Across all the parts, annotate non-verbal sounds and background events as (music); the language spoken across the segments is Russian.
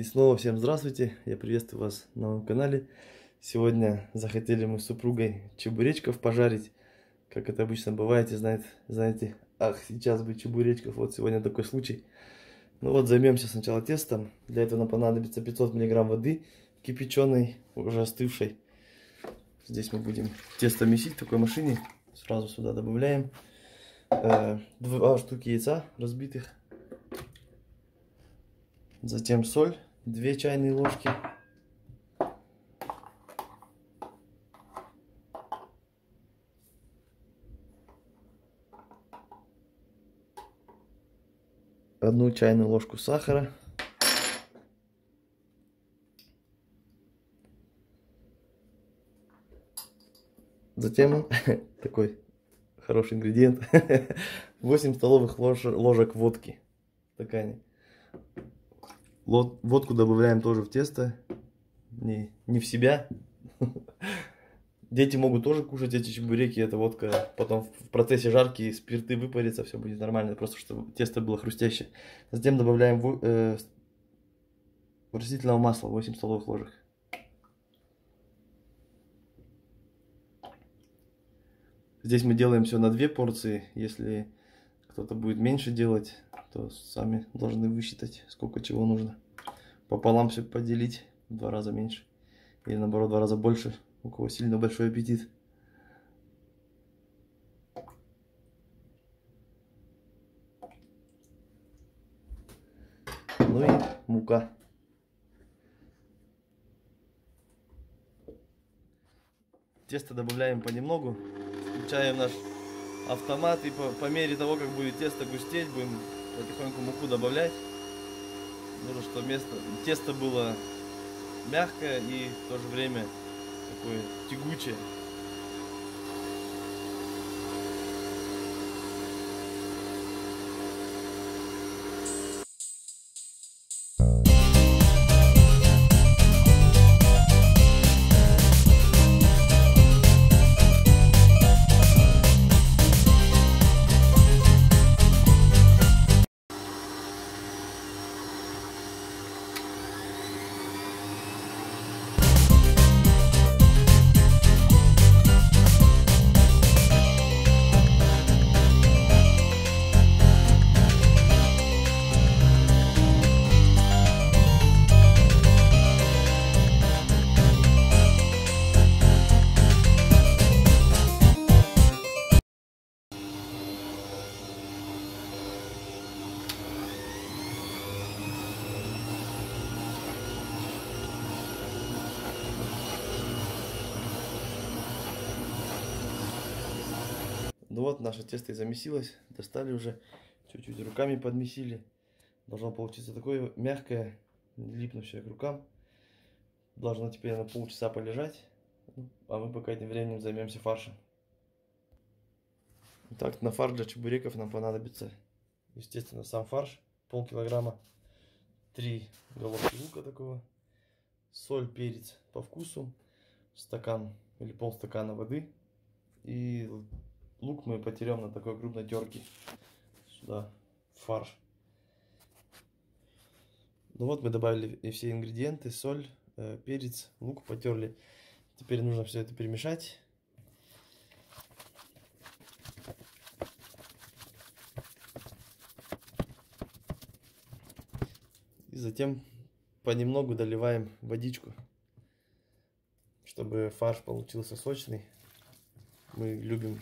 И снова всем здравствуйте, я приветствую вас на моем канале. Сегодня захотели мы с супругой чебуречков пожарить, как это обычно бывает, и знаете, знаете, ах, сейчас бы чебуречков, вот сегодня такой случай. Ну вот займемся сначала тестом, для этого нам понадобится 500 мг воды кипяченой, уже остывшей. Здесь мы будем тесто месить в такой машине, сразу сюда добавляем э, два штуки яйца разбитых, затем соль 2 чайные ложки. Одну чайную ложку сахара. Затем (laughs) такой хороший ингредиент. (laughs) 8 столовых ложек водки в стакане. Водку добавляем тоже в тесто. Не, не в себя. Дети могут тоже кушать эти чебуреки, эта водка. Потом в процессе жарки спирты выпарятся, все будет нормально. Просто чтобы тесто было хрустящее. Затем добавляем э, растительного масла 8 столовых ложек. Здесь мы делаем все на две порции. Если кто-то будет меньше делать, то сами должны высчитать, сколько чего нужно. Пополам все поделить, в два раза меньше. Или наоборот, в два раза больше, у кого сильно большой аппетит. Ну и мука. Тесто добавляем понемногу. Включаем наш автомат и по, по мере того, как будет тесто густеть, будем потихоньку муку добавлять. Нужно, чтобы место, тесто было мягкое и в то же время такое тягучее. Ну вот, наше тесто и замесилось. Достали уже. Чуть-чуть руками подмесили. Должно получиться такое мягкое, не липнущее к рукам. Должно теперь на полчаса полежать. Ну, а мы пока этим временем займемся фаршем. Итак, на фарш для чебуреков нам понадобится, естественно, сам фарш. Полкилограмма. Три головки лука такого. Соль, перец по вкусу. Стакан или полстакана воды. И лук мы потерем на такой крупной терке. Сюда фарш. Ну вот мы добавили все ингредиенты, соль, э, перец, лук потерли. Теперь нужно все это перемешать. И затем понемногу доливаем водичку, чтобы фарш получился сочный. Мы любим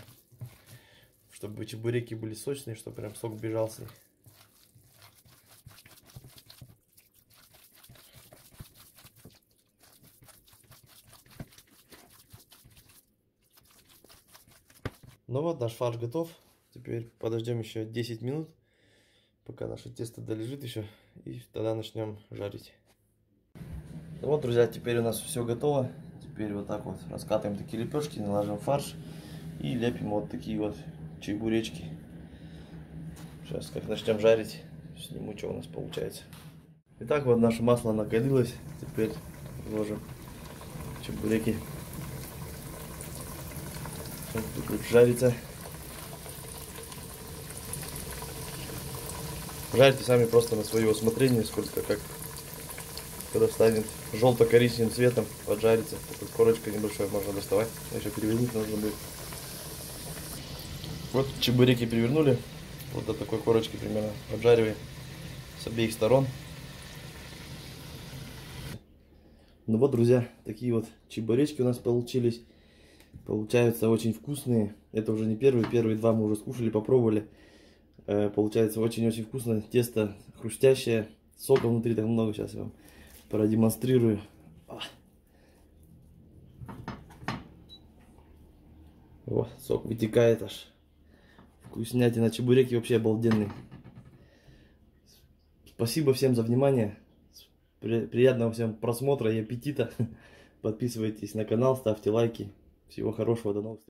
чтобы чебуреки были сочные, чтобы прям сок бежал с них. Ну вот, наш фарш готов. Теперь подождем еще 10 минут, пока наше тесто долежит еще. И тогда начнем жарить. Ну вот, друзья, теперь у нас все готово. Теперь вот так вот раскатываем такие лепешки, наложим фарш и лепим вот такие вот чебуречки. Сейчас как начнем жарить, сниму, что у нас получается. Итак, вот наше масло накалилось. Теперь ложим чебуреки. Тут будет жариться. Жарьте сами просто на свое усмотрение, сколько как когда станет желто-коричневым цветом, поджарится. Такой корочка небольшой можно доставать. Еще перевернуть нужно будет. Вот чебуреки перевернули. Вот до такой корочки примерно поджариваем с обеих сторон. Ну вот, друзья, такие вот чебуречки у нас получились. Получаются очень вкусные. Это уже не первые, первые два мы уже скушали, попробовали. Э, получается очень-очень вкусно. Тесто хрустящее, сока внутри так много. Сейчас я вам продемонстрирую. О, сок вытекает аж. Вкуснятина, чебуреки вообще обалденные. Спасибо всем за внимание. Приятного всем просмотра и аппетита. (laughs) Подписывайтесь на канал, ставьте лайки. Всего хорошего, до новых встреч.